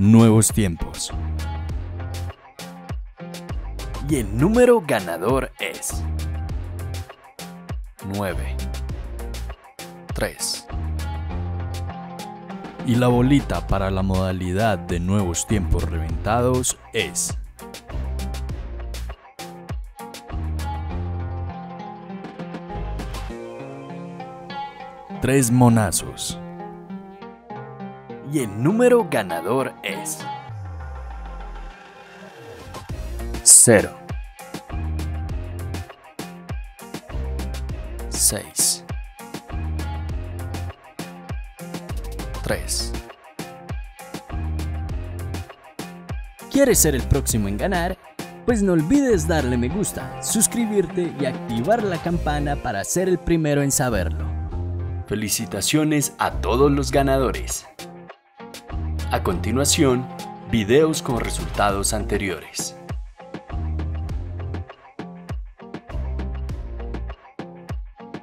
Nuevos tiempos. Y el número ganador es 9. 3. Y la bolita para la modalidad de nuevos tiempos reventados es Tres monazos. Y el número ganador es 0 6 3 ¿Quieres ser el próximo en ganar? Pues no olvides darle me gusta, suscribirte y activar la campana para ser el primero en saberlo. Felicitaciones a todos los ganadores. A continuación, videos con resultados anteriores.